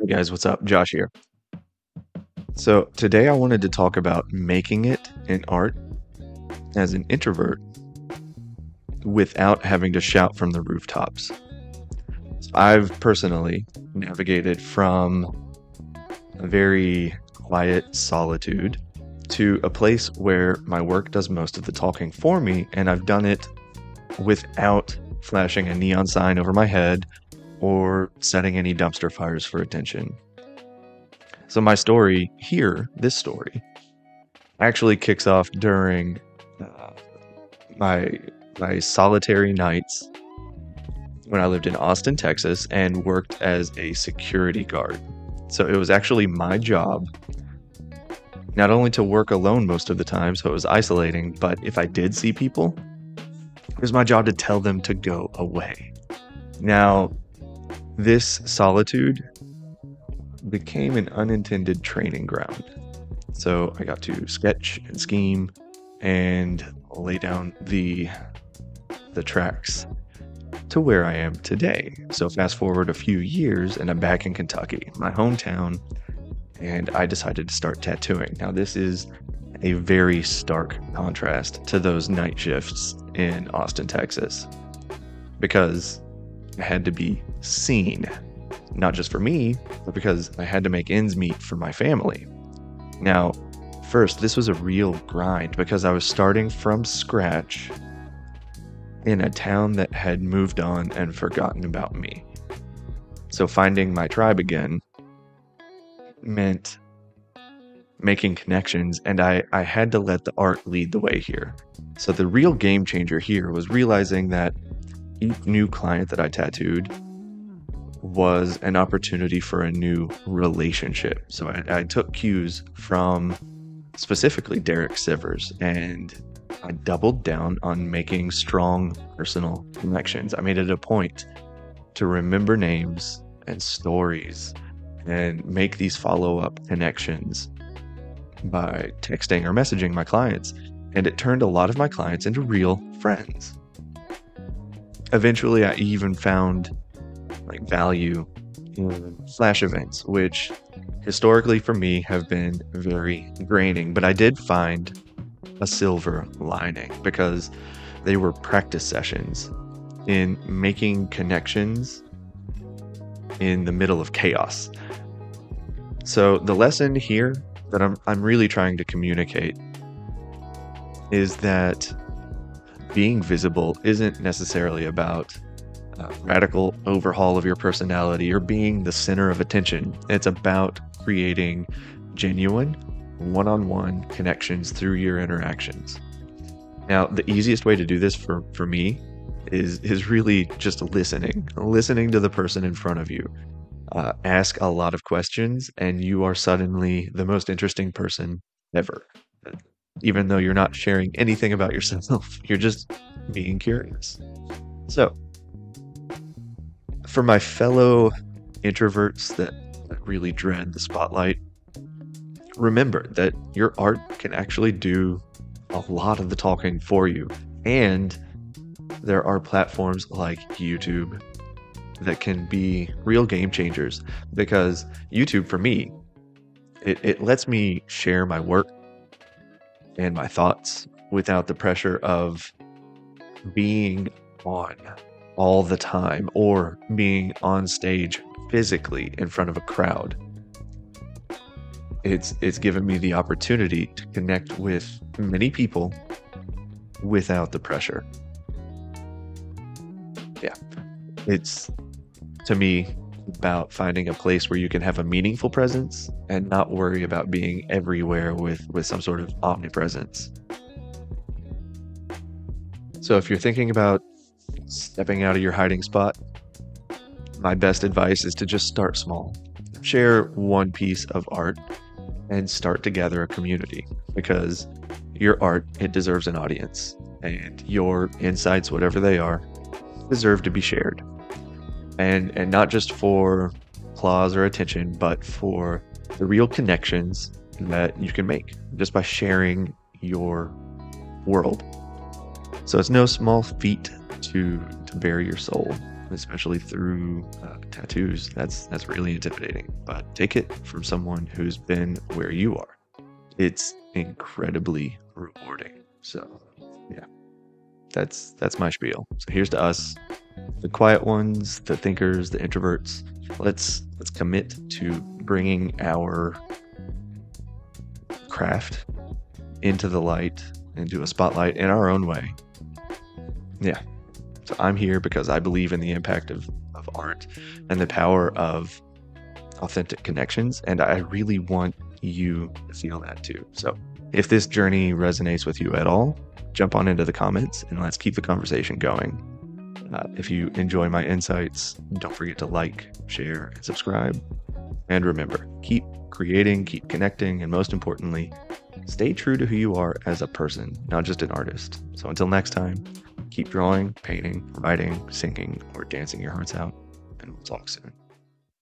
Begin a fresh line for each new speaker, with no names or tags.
Hey guys, what's up? Josh here. So, today I wanted to talk about making it in art as an introvert without having to shout from the rooftops. I've personally navigated from a very quiet solitude to a place where my work does most of the talking for me, and I've done it without flashing a neon sign over my head or setting any dumpster fires for attention. So, my story here, this story, actually kicks off during uh, my my solitary nights when I lived in Austin, Texas, and worked as a security guard. So it was actually my job not only to work alone most of the time, so it was isolating, but if I did see people, it was my job to tell them to go away. Now, this solitude became an unintended training ground. So I got to sketch and scheme and lay down the the tracks to where I am today. So fast forward a few years and I'm back in Kentucky, my hometown, and I decided to start tattooing. Now this is a very stark contrast to those night shifts in Austin, Texas. Because had to be seen, not just for me, but because I had to make ends meet for my family. Now, first, this was a real grind because I was starting from scratch in a town that had moved on and forgotten about me. So finding my tribe again meant making connections, and I, I had to let the art lead the way here. So the real game changer here was realizing that new client that I tattooed was an opportunity for a new relationship. So I, I took cues from specifically Derek Sivers and I doubled down on making strong personal connections. I made it a point to remember names and stories and make these follow up connections by texting or messaging my clients. And it turned a lot of my clients into real friends. Eventually, I even found like value in flash events, which historically for me have been very draining. But I did find a silver lining because they were practice sessions in making connections in the middle of chaos. So the lesson here that I'm I'm really trying to communicate is that being visible isn't necessarily about a radical overhaul of your personality or being the center of attention. It's about creating genuine one-on-one connections through your interactions. Now, the easiest way to do this for for me is is really just listening, listening to the person in front of you. Uh, ask a lot of questions, and you are suddenly the most interesting person ever. Even though you're not sharing anything about yourself, you're just being curious. So, for my fellow introverts that really dread the spotlight, remember that your art can actually do a lot of the talking for you. And there are platforms like YouTube that can be real game changers because YouTube, for me, it, it lets me share my work and my thoughts without the pressure of being on all the time or being on stage physically in front of a crowd it's it's given me the opportunity to connect with many people without the pressure. Yeah. It's to me about finding a place where you can have a meaningful presence and not worry about being everywhere with with some sort of omnipresence. So if you're thinking about stepping out of your hiding spot, my best advice is to just start small. Share one piece of art and start to gather a community because your art it deserves an audience and your insights whatever they are deserve to be shared and and not just for applause or attention but for the real connections that you can make just by sharing your world so it's no small feat to to bare your soul especially through uh, tattoos. That's that's really intimidating. But take it from someone who's been where you are. It's incredibly rewarding. So, yeah, that's that's my spiel. So here's to us, the quiet ones, the thinkers, the introverts. Let's let's commit to bringing our craft into the light, into a spotlight in our own way. Yeah. So I'm here because I believe in the impact of, of art and the power of authentic connections. And I really want you to feel that too. So if this journey resonates with you at all, jump on into the comments and let's keep the conversation going. Uh, if you enjoy my insights, don't forget to like, share, and subscribe. And remember, keep creating, keep connecting, and most importantly, stay true to who you are as a person, not just an artist. So until next time, keep drawing, painting, writing, singing, or dancing your hearts out, and we'll talk soon.